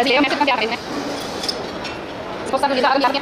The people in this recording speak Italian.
praticamente non abbiamo spostabilità di armi